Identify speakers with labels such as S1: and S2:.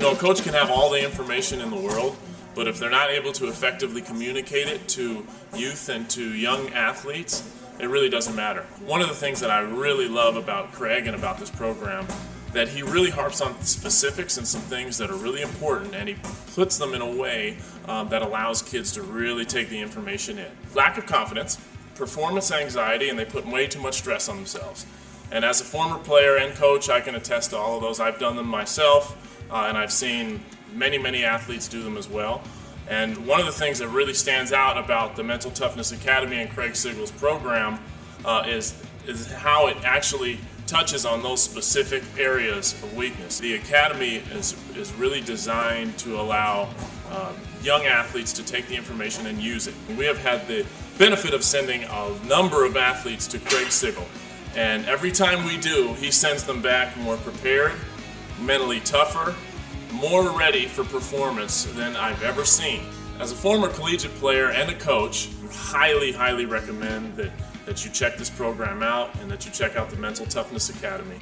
S1: know, a coach can have all the information in the world, but if they're not able to effectively communicate it to youth and to young athletes, it really doesn't matter. One of the things that I really love about Craig and about this program that he really harps on specifics and some things that are really important and he puts them in a way um, that allows kids to really take the information in. Lack of confidence, performance anxiety, and they put way too much stress on themselves. And as a former player and coach, I can attest to all of those. I've done them myself, uh, and I've seen many, many athletes do them as well. And one of the things that really stands out about the Mental Toughness Academy and Craig Sigl's program uh, is, is how it actually touches on those specific areas of weakness. The Academy is, is really designed to allow um, young athletes to take the information and use it. We have had the benefit of sending a number of athletes to Craig Sigel. And every time we do, he sends them back more prepared, mentally tougher, more ready for performance than I've ever seen. As a former collegiate player and a coach, I highly, highly recommend that, that you check this program out and that you check out the Mental Toughness Academy.